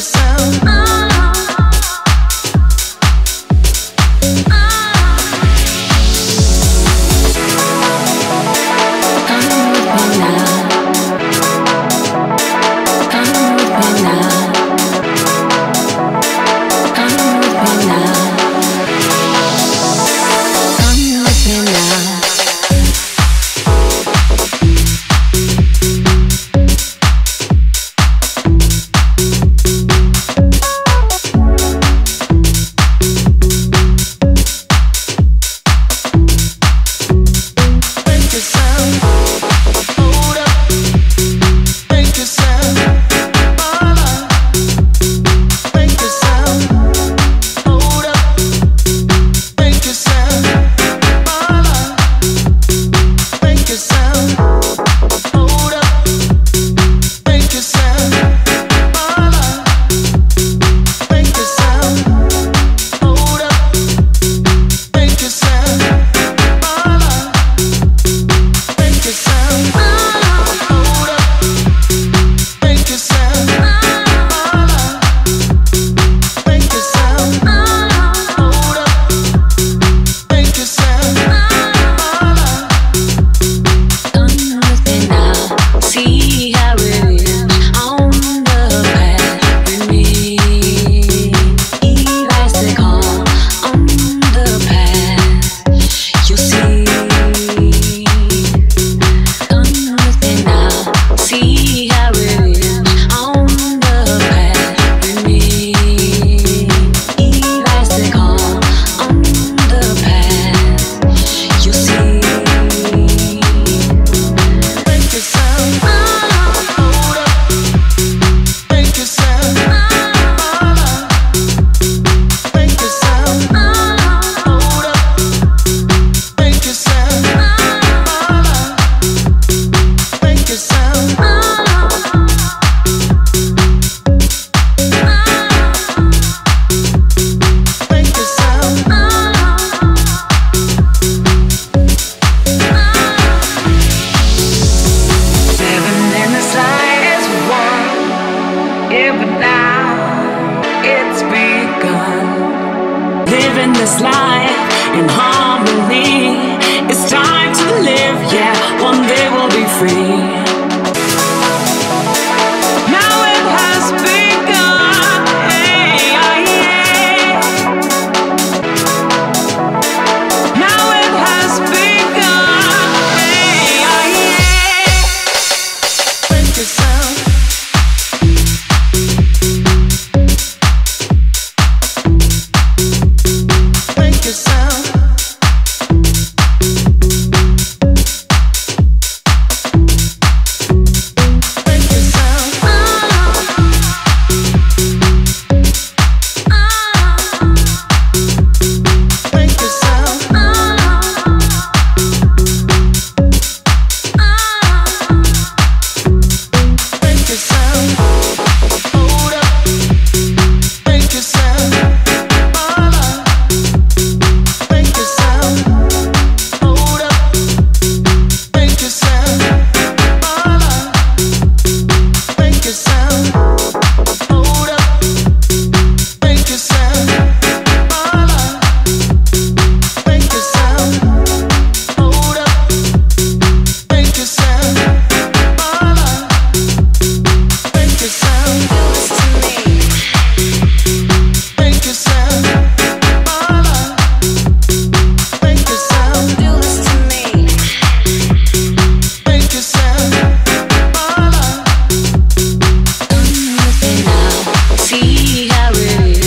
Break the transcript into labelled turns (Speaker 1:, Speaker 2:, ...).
Speaker 1: sound. the sound. that. this life in harmony. It's time to live, yeah, one day we'll be free. clarity